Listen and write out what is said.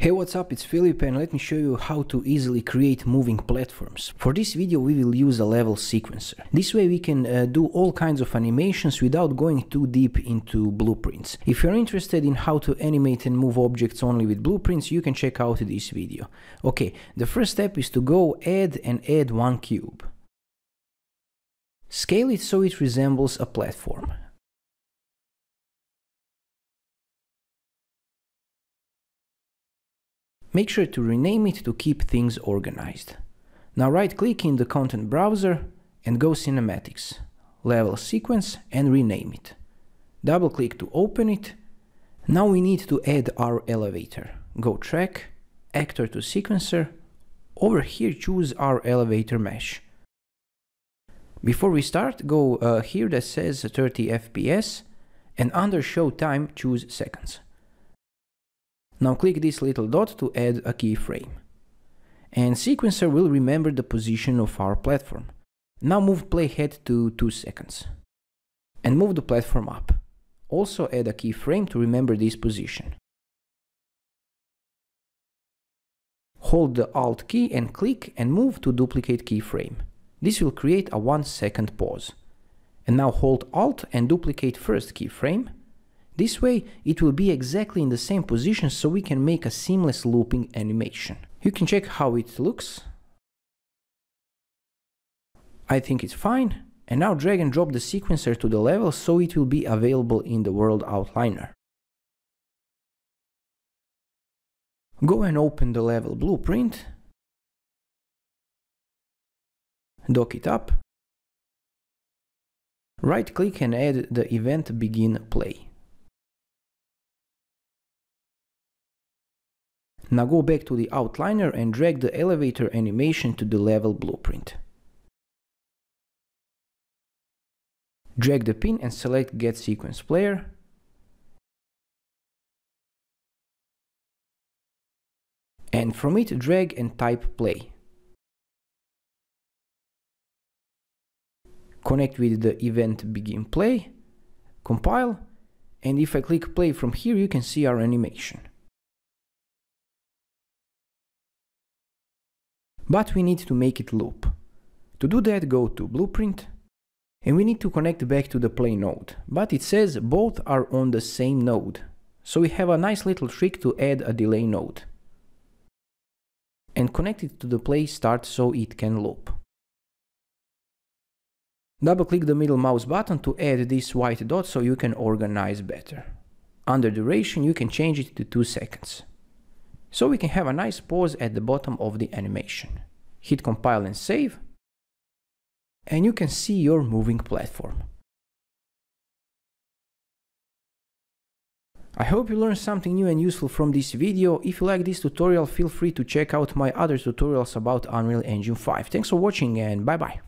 Hey what's up it's Filip and let me show you how to easily create moving platforms. For this video we will use a level sequencer. This way we can uh, do all kinds of animations without going too deep into blueprints. If you're interested in how to animate and move objects only with blueprints you can check out this video. Okay, the first step is to go add and add one cube. Scale it so it resembles a platform. Make sure to rename it to keep things organized. Now right click in the content browser and go cinematics, level sequence and rename it. Double click to open it. Now we need to add our elevator. Go track, actor to sequencer. Over here choose our elevator mesh. Before we start, go uh, here that says 30 FPS and under show time choose seconds. Now click this little dot to add a keyframe. And sequencer will remember the position of our platform. Now move playhead to 2 seconds. And move the platform up. Also add a keyframe to remember this position. Hold the Alt key and click and move to duplicate keyframe. This will create a 1 second pause. And now hold Alt and duplicate first keyframe this way, it will be exactly in the same position so we can make a seamless looping animation. You can check how it looks. I think it's fine. And now drag and drop the sequencer to the level so it will be available in the world outliner. Go and open the level blueprint. Dock it up. Right click and add the event begin play. Now go back to the outliner and drag the elevator animation to the level blueprint. Drag the pin and select Get Sequence Player. And from it drag and type play. Connect with the event begin play, compile, and if I click play from here you can see our animation. But we need to make it loop. To do that go to blueprint and we need to connect back to the play node, but it says both are on the same node. So we have a nice little trick to add a delay node and connect it to the play start so it can loop. Double click the middle mouse button to add this white dot so you can organize better. Under duration you can change it to 2 seconds. So we can have a nice pause at the bottom of the animation. Hit compile and save. And you can see your moving platform. I hope you learned something new and useful from this video. If you like this tutorial, feel free to check out my other tutorials about Unreal Engine 5. Thanks for watching and bye bye.